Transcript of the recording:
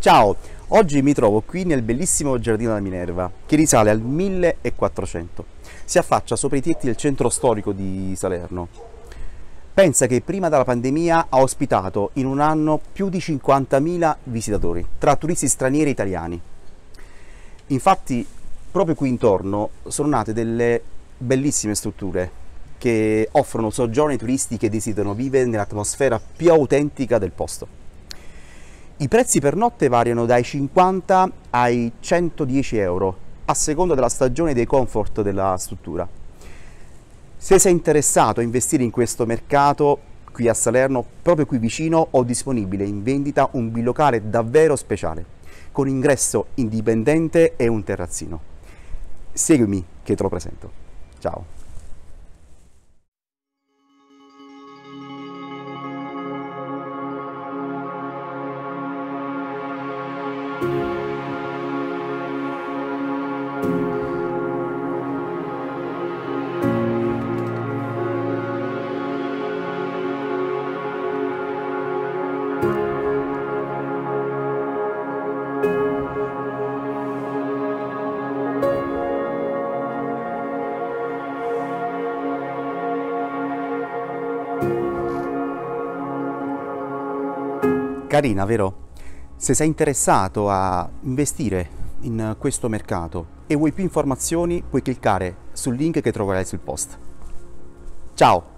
Ciao, oggi mi trovo qui nel bellissimo giardino della Minerva, che risale al 1400. Si affaccia sopra i tetti del centro storico di Salerno. Pensa che prima della pandemia ha ospitato in un anno più di 50.000 visitatori, tra turisti stranieri e italiani. Infatti, proprio qui intorno sono nate delle bellissime strutture che offrono soggiorni ai turisti che desiderano vivere nell'atmosfera più autentica del posto. I prezzi per notte variano dai 50 ai 110 euro, a seconda della stagione e dei comfort della struttura. Se sei interessato a investire in questo mercato, qui a Salerno, proprio qui vicino, ho disponibile in vendita un bilocale davvero speciale, con ingresso indipendente e un terrazzino. Seguimi che te lo presento. Ciao! Carina, vero? Se sei interessato a investire in questo mercato e vuoi più informazioni, puoi cliccare sul link che troverai sul post. Ciao!